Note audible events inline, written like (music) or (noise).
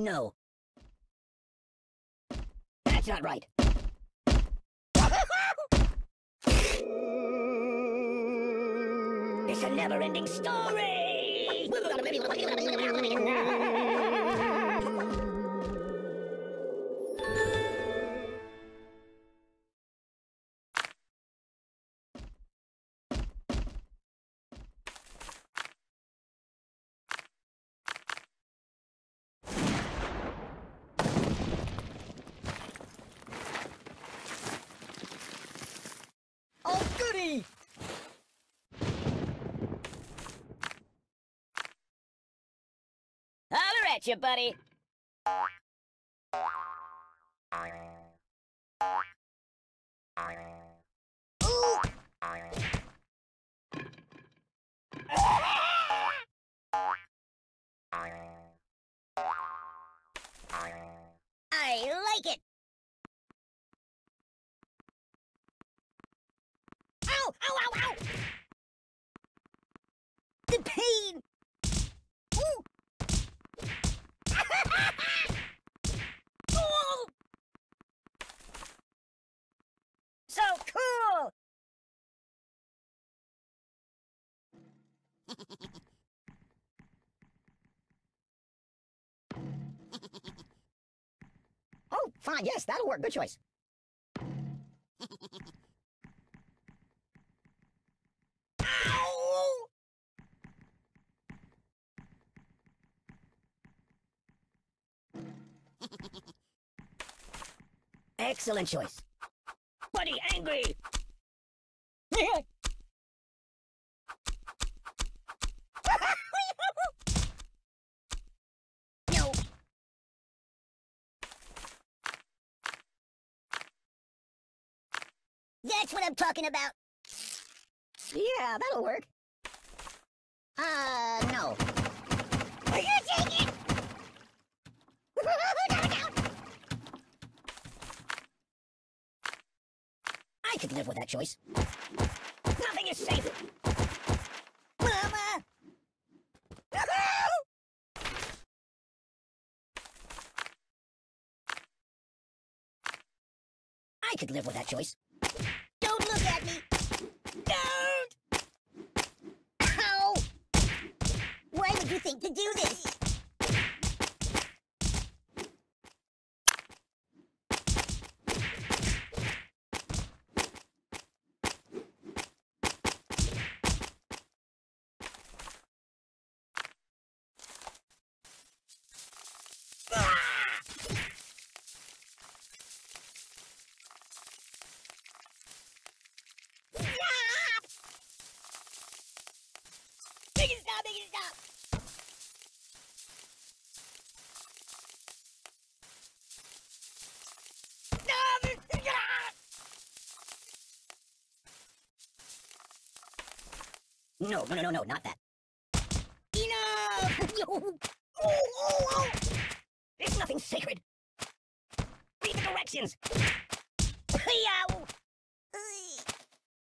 No. That's not right. (laughs) It's a never-ending story! Oh! Holler at you, buddy. I like it. Ow! Ow! Ow! The pain! Ooh! (laughs) So cool! (laughs) oh, fine, yes, that'll work. Good choice. (laughs) Ow! Excellent choice. Buddy angry! no. (laughs) That's what I'm talking about. Yeah, that'll work. Uh, no. You take it! I could live with that choice. Nothing is safe. Mama! I could live with that choice. Don't look at me! Don't! Ow! Why would you think to do this? Stop! Make! No, no, no, no, no, not that. Enough! oh, oh, oh! It's nothing sacred. Read the directions. (laughs) Yow!